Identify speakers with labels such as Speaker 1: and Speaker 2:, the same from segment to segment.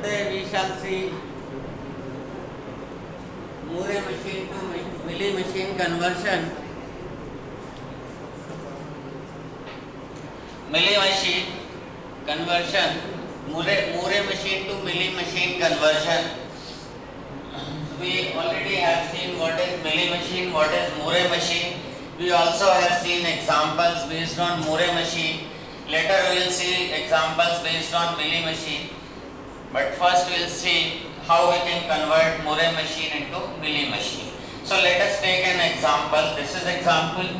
Speaker 1: Today we shall see Moore machine to milli machine conversion. Milli machine conversion, Moore, Moore machine to milli machine conversion. We already have seen what is milli machine, what is Moore machine. We also have seen examples based on Moore machine. Later we will see examples based on milli machine. But first we will see how we can convert Moore machine into Mealy machine. So let us take an example. This is example.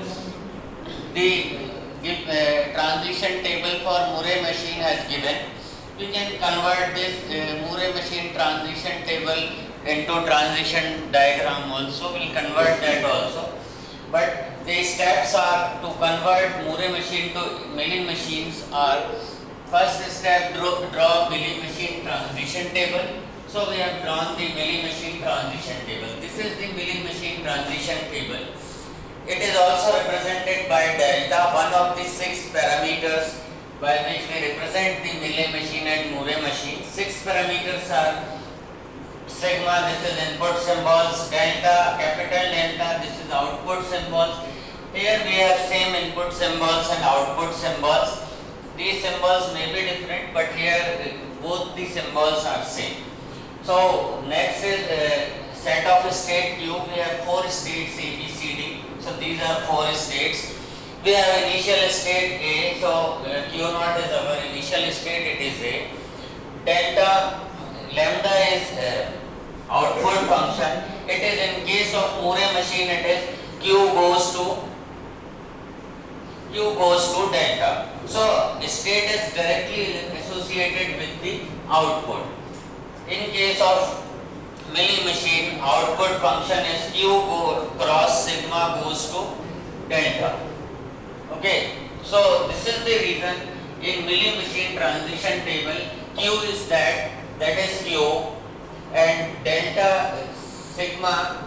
Speaker 1: The uh, transition table for Moore machine has given. We can convert this uh, machine transition table into transition diagram also. We will convert that also. But the steps are to convert Moore machine to Mealy machines are First step, draw, draw Mealy machine transition table. So we have drawn the Mealy machine transition table. This is the Mealy machine transition table. It is also represented by delta, one of the six parameters by which we represent the Mealy machine and Moore machine. Six parameters are sigma, this is input symbols, delta, capital delta, this is output symbols. Here we have same input symbols and output symbols these symbols may be different but here both the symbols are same. So next is uh, set of state Q. We have four states A, B, C, D. So these are four states. We have initial state A. So uh, Q naught is our initial state. It is A. Delta lambda is uh, output function. It is in case of Moore machine. It is Q goes to Q goes to delta. So state is directly associated with the output. In case of Mealy machine, output function is Q cross sigma goes to delta. Okay. So this is the reason in Mealy machine transition table Q is that that is Q and delta sigma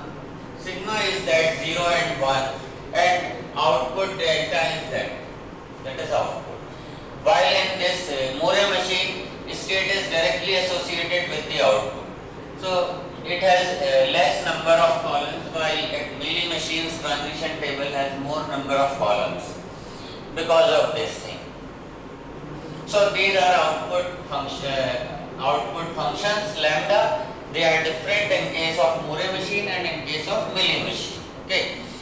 Speaker 1: sigma is that 0 and 1 and output delta is that that is output while in this uh, Moore machine state is directly associated with the output. So it has uh, less number of columns while at Mealy machines transition table has more number of columns because of this thing. So these are output function output functions lambda. They are different in case of Moore machine and in case of Mealy machine. Okay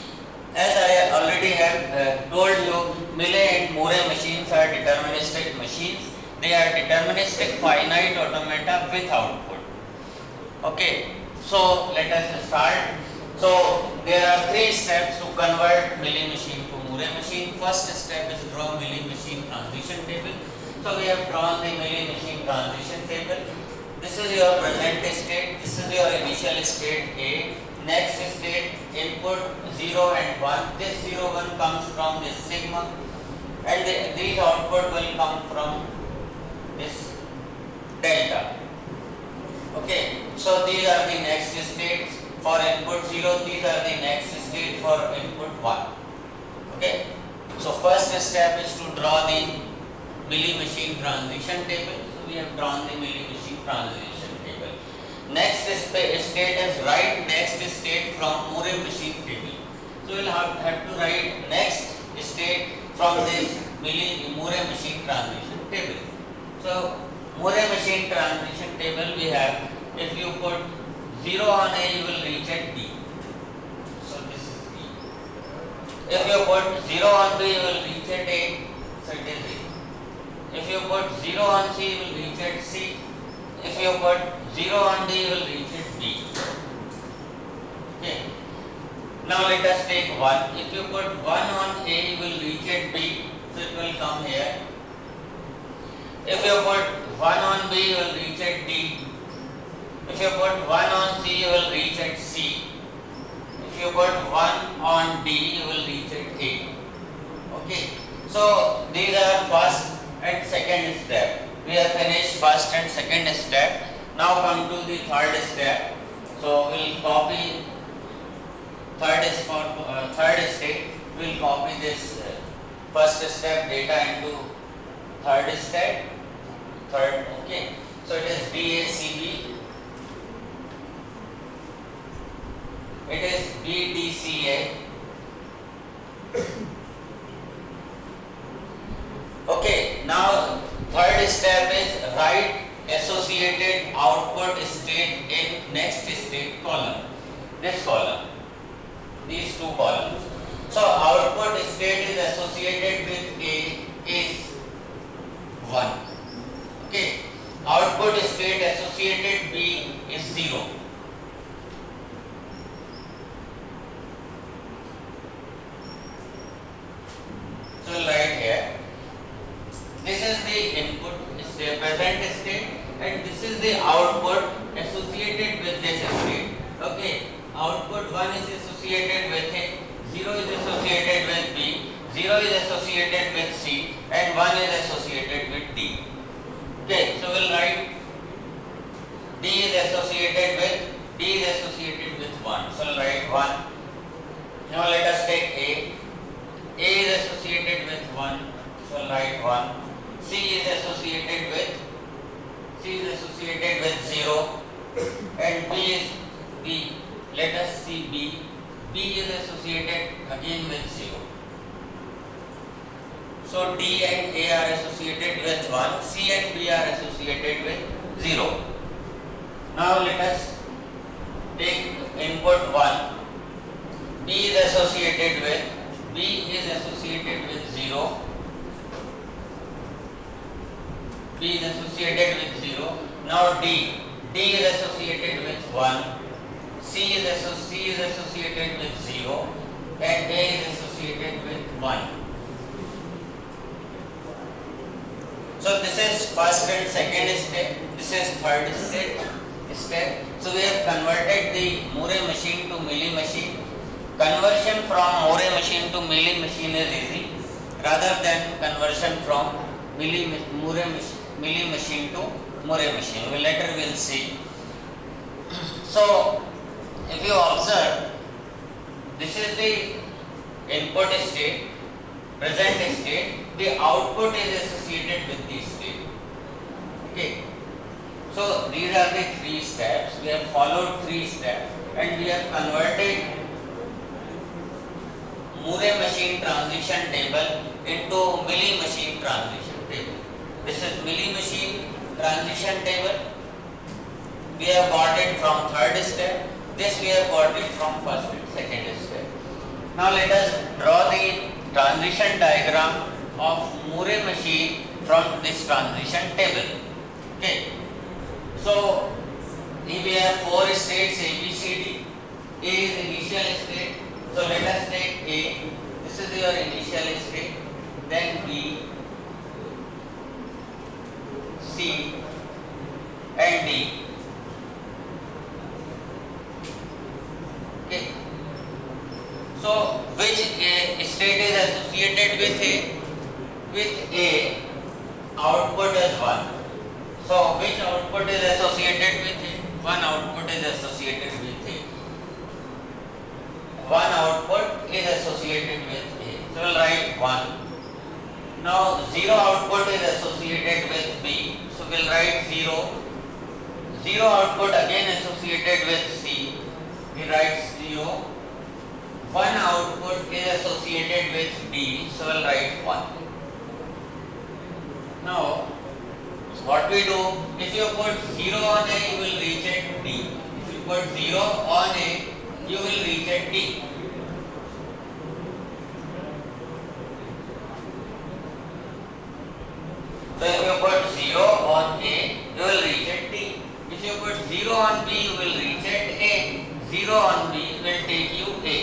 Speaker 1: as I already have uh, told you, Mealy and Moore machines are deterministic machines. They are deterministic finite automata with output. Okay, so let us start. So there are three steps to convert Mealy machine to Moore machine. First step is draw Mealy machine transition table. So we have drawn the Mealy machine transition table. This is your present state. This is your initial state A next state input 0 and 1 this 0 1 comes from this sigma and the, these output will come from this delta. Okay so these are the next states for input 0 these are the next state for input 1 okay so first step is to draw the Mealy machine transition table. So we have drawn the Mealy machine transition next state is write next state from Moore machine table. So we will have, have to write next state from this Moore machine transition table. So Moore machine transition table we have if you put 0 on A you will reach at B. So this is B. If you put 0 on B you will reach at A. So it is A. If you put 0 on C you will reach at C. If you put 0 on D, will reach it B. Okay. Now let us take 1. If you put 1 on A, you will reach it B. So it will come here. If you put 1 on B, you will reach at D. If you put 1 on C, you will reach at C. If you put 1 on D, you will reach at A. Okay. So these are first and second step. We have finished first and second step. Now come to the third step. So we will copy third is for uh, third state. We will copy this uh, first step data into third step. Third, okay. So it is DACB. It is BDCA. Okay, now third step is write associated output state in next state column. This column. These two columns. So output state is associated with A is 1. Okay. Output state associated B is 0. So write here. This is the input state, present state and this is the output associated with this state. Okay. Output 1 is associated with A, 0 is associated with B, 0 is associated with C and 1 is associated with D. Okay, so we'll write D is associated with D is associated with 1. So we'll write 1. Now let us take A. A is associated with 1. So write 1. C is associated with C is associated with 0 and B is B. Let us see B. B is associated again with 0. So D and A are associated with 1, C and B are associated with 0. Now let us take input 1. B is associated with, B is associated with 0. B is associated with 0. Now D, D is associated with 1. C is, C is associated with 0 and A is associated with 1. So this is first and second step. This is third step. Step. So we have converted the Moore machine to Mealy machine. Conversion from Moore machine to Mealy machine is easy, rather than conversion from Mealy Moore Mealy machine to Moore machine. We later will see. So if you observe, this is the input state, present state, the output is associated with this state. Okay. So these are the three steps. We have followed three steps and we have converted Transition table into Mealy machine transition table. This is Mealy machine transition table. We have got it from third step. This we have got it from first and second step. Now let us draw the transition diagram of Moore machine from this transition table. Okay. So here we have four states A, B, C, D. A is initial state. So let us take A. This is your initial state. Then B, C, and D. Okay. So which A state is associated with A? With A, output is 1. So which output is associated with it? One output is associated. One output is associated with A. So we'll write 1. Now 0 output is associated with B. So we'll write 0. 0 output again associated with C. We write 0. 1 output is associated with D. So we'll write 1. Now what we do, if you put 0 on A, you will reach at D. If you put 0 on A, you will reach at D. So if you put 0 on A, you will reach at D. If you put 0 on B, you will reach at A. 0 on B will take you A.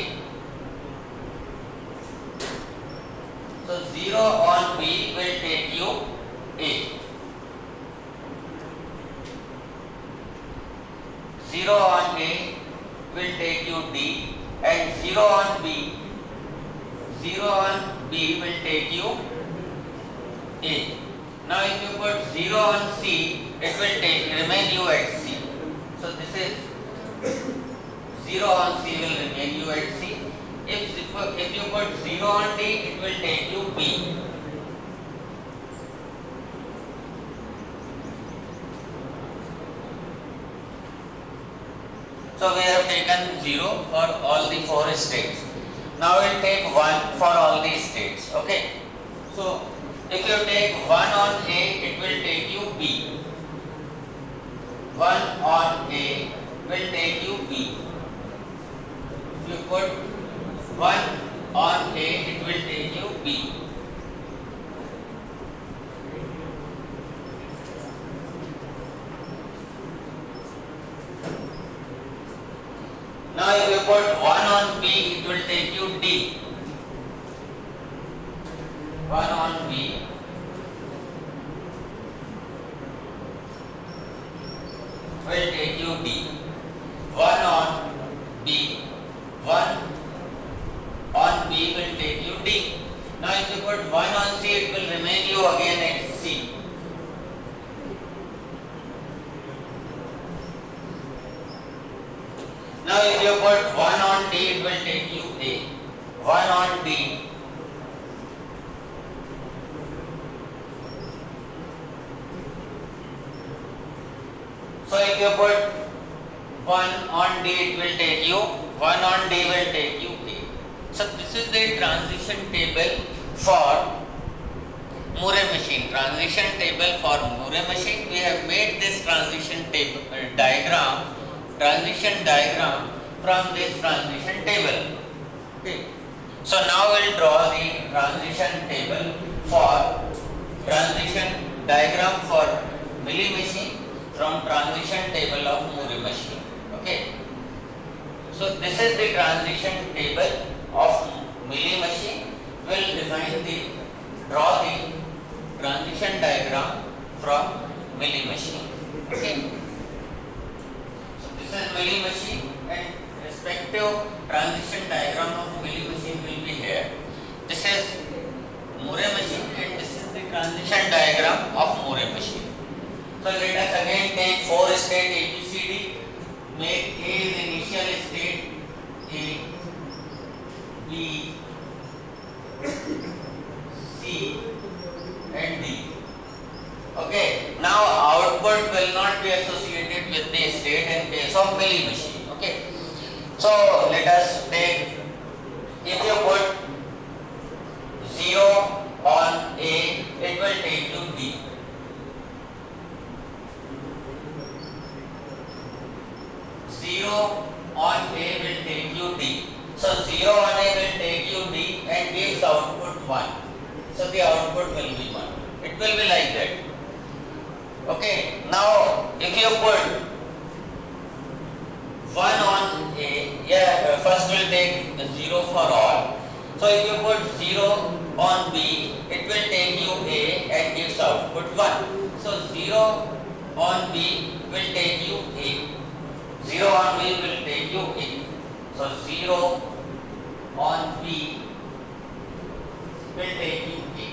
Speaker 1: So 0 on B will take you A. 0 on A will take you D and 0 on B 0 on B will take you A. Now if you put 0 on C it will take remain you at C. So this is 0 on C will remain you at C. If, if you put 0 on D it will take you B. So we have taken 0 for all the 4 states. Now we'll take 1 for all these states. Okay. So if you take 1 on A, it will take you B. 1 on A will take you B. If you put 1 on A, it will take you B. If you put 1 on B, it will take you D. Now if you put 1 on D, it will take you A. 1 on D. So if you put 1 on D, it will take you, 1 on D will take you A. So this is the transition table for Moore machine. Transition table for Moore machine. We have made this transition table uh, diagram, transition diagram from this transition table. Okay. So now we'll draw the transition table for transition diagram for Mealy machine from transition table of Moore machine. Okay. So this is the transition table of Mealy machine. We'll define the draw the transition diagram from Mealy machine. Okay. So this is Mealy machine and respective transition diagram of Mealy machine will be here. This is Moore machine and this is the transition diagram of Moore machine. So let us again take four state ABCD. Make A is initial state A, B, C and D. Okay. Now output will not be associated with the state in case of Mealy machine. Okay. So let us take if you put 0 on A, it will take to B. 0 on A will take you D. So 0 on A will take you D and gives output 1. So the output will be 1. It will be like that. Okay. Now if you put 1 on A, yeah, uh, first we'll take 0 for all. So if you put 0 on B, it will take you A and gives out. output 1. So 0 on B will take you A. 0 on B will take you A. So 0 on B will take you A.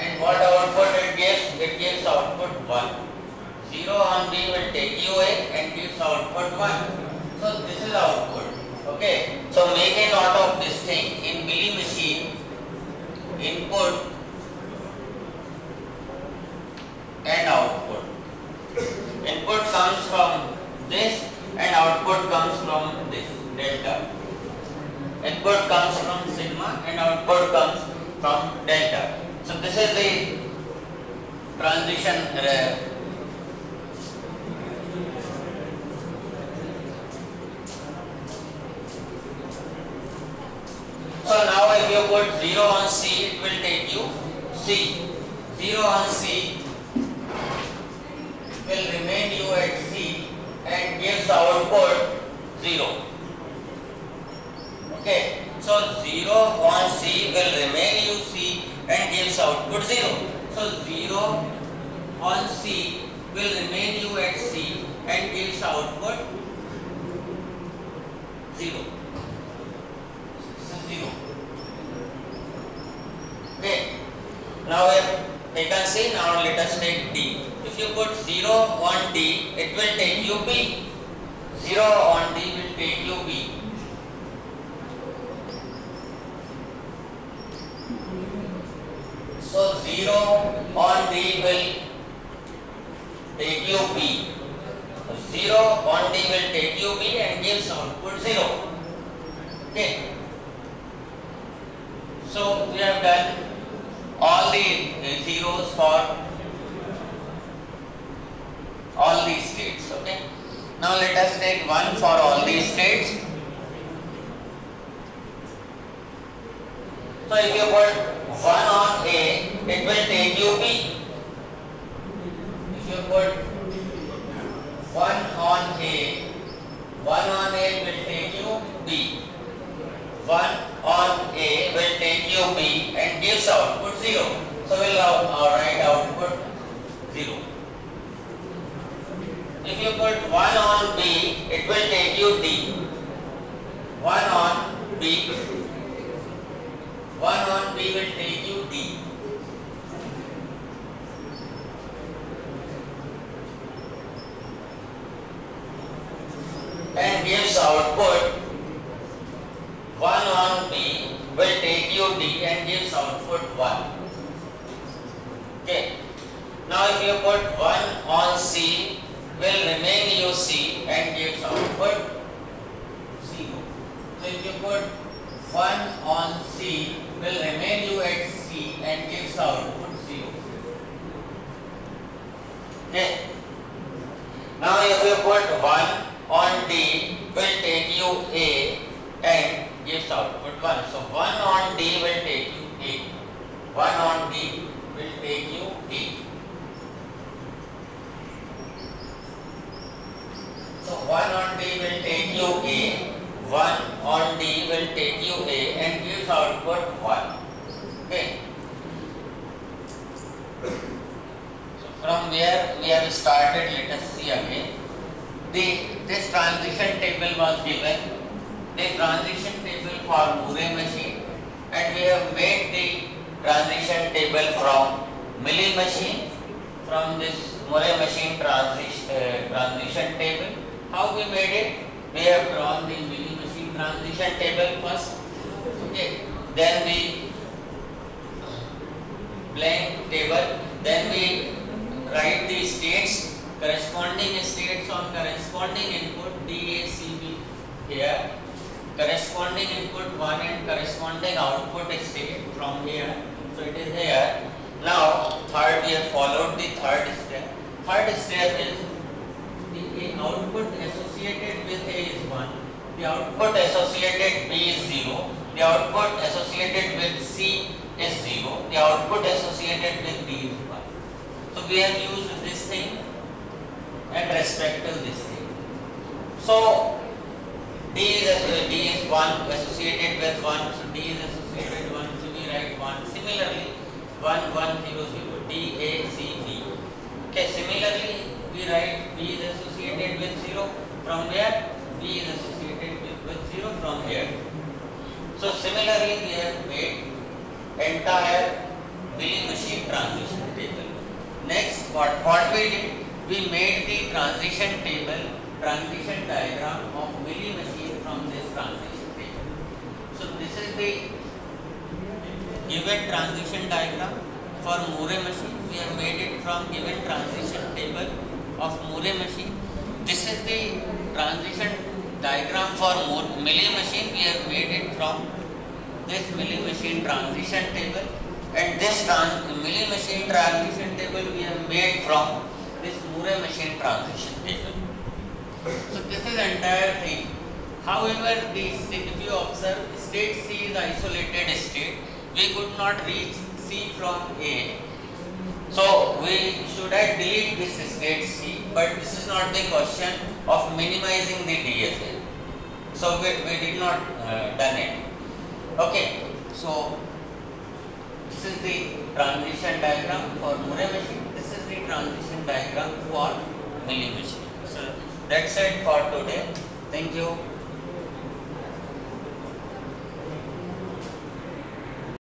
Speaker 1: And what output it gives? It gives output 1. 0 on B will take you A and gives output 1. So this is output. Okay. So make a note of this thing. In Mealy machine, input and output. Input comes from this and output comes from this delta. Input comes from sigma and output comes from delta. So this is the transition uh, So now if you put 0 on C, it will take you C. 0 on C will remain you at C and gives output 0. Okay. So 0 on C will remain you C and gives output 0. So 0 on C will remain you at C and gives output 0. This is 0. Okay. Now we can C. Now let us take D. If you put 0 on D, it will take you B. 0 on D will take you B. So 0 on D will take you B. 0 on D will take you B and gives output 0. Okay. So we have done all the uh, zeros for all these states. Okay. Now let us take one for all these states. So if you put 1 on A, it will take you B. If you put 1 on A, 1 on A will take you B. 1 on A will take you B and gives output 0. So we will uh, write output 0. If you put 1 on B, it will take you D. 1 on B 1 on B will take you D. And gives output 1 on B will take you D and gives output 1. Okay. Now if you put 1 on C will remain you C and gives output 0. So if you put 1 on C will remain you at C and gives output 0. Okay. Now if you put 1 on D will take you A and gives output 1. So 1 on D will take you A. 1 on D will take you A. So 1 on D will take you A. 1 on D will take you A and gives output 1. Okay. So from where we have started, let us see again. The this transition table was given. The transition table for Moore machine and we have made the table from Mealy machine from this Moore machine transition uh, transition table. How we made it? We have drawn the Mealy machine transition table first. Okay. Then the blank table. Then we write the states, corresponding states on corresponding input DACB here, corresponding input 1 and corresponding output state from here. So it is here. Now third we have followed the third step. Third step is the output associated with A is 1, the output associated B is 0, the output associated with C is 0, the output associated with D is 1. So we have used this thing and respect to this thing. So D is, D is 1 associated with 1, so D is associated 1, so we write 1. Similarly, 1, 1, 0, 0, D, A, C, B. Okay, similarly, we write B is associated with 0 from where? B is associated with, with 0 from here. So similarly, we have made entire Mealy machine transition table. Next, what, what we did? We made the transition table, transition diagram of Mealy machine from this transition table. So this is the given transition diagram for Moore machine. We have made it from given transition table of Moore machine. This is the transition diagram for Mealy machine. We have made it from this Mealy machine transition table and this Mealy machine transition table we have made from this Moore machine transition table. So this is entire thing. However, this if you observe state C is isolated state, we could not reach C from A. So we should have delete this state C, but this is not the question of minimizing the DSL. So we, we did not uh, done it. Okay, so this is the transition diagram for Moore machine. This is the transition diagram for Mealy machine. So that's it for today. Thank you.